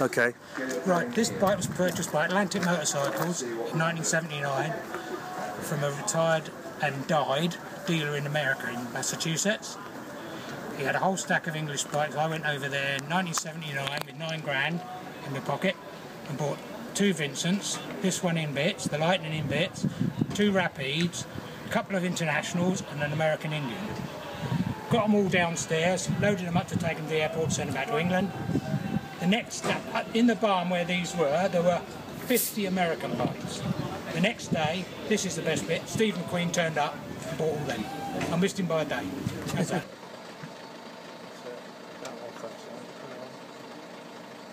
Okay. Right, this bike was purchased by Atlantic Motorcycles in 1979 from a retired and died dealer in America in Massachusetts. He had a whole stack of English bikes. I went over there in 1979 with nine grand in my pocket and bought two Vincents, this one in bits, the Lightning in bits, two Rapides, a couple of Internationals and an American Indian. Got them all downstairs, loaded them up to take them to the airport, send them back to England. The next day, uh, in the barn where these were, there were 50 American bikes. The next day, this is the best bit, Steve McQueen turned up and bought all them. I missed him by a day. That's that.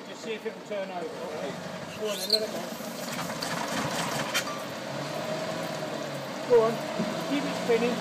Just see if it will turn over. Go on, a little more. Go on, keep it spinning.